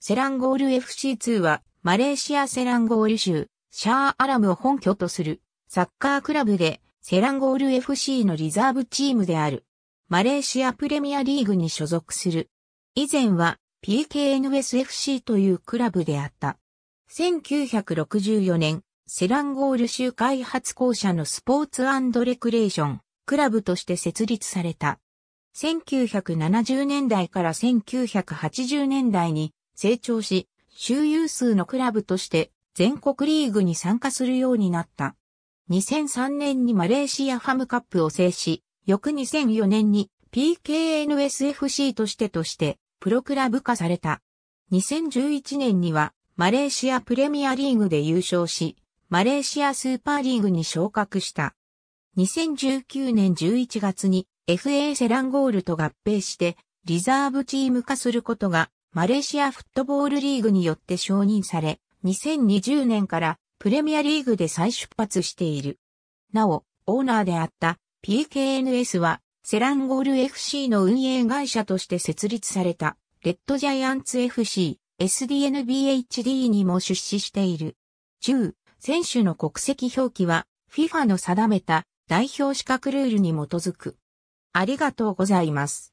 セランゴール FC2 はマレーシアセランゴール州シャーアラムを本拠とするサッカークラブでセランゴール FC のリザーブチームである。マレーシアプレミアリーグに所属する。以前は PKNSFC というクラブであった。1964年、セランゴール州開発公社のスポーツレクレーションクラブとして設立された。1970年代から1980年代に成長し、州有数のクラブとして全国リーグに参加するようになった。2003年にマレーシアファムカップを制し、翌2004年に PKNSFC としてとしてプロクラブ化された。2011年にはマレーシアプレミアリーグで優勝し、マレーシアスーパーリーグに昇格した。2019年11月に FA セランゴールと合併してリザーブチーム化することがマレーシアフットボールリーグによって承認され、2020年からプレミアリーグで再出発している。なお、オーナーであった PKNS はセランゴール FC の運営会社として設立されたレッドジャイアンツ FC SDNBHD にも出資している。10、選手の国籍表記は FIFA の定めた代表資格ルールに基づく。ありがとうございます。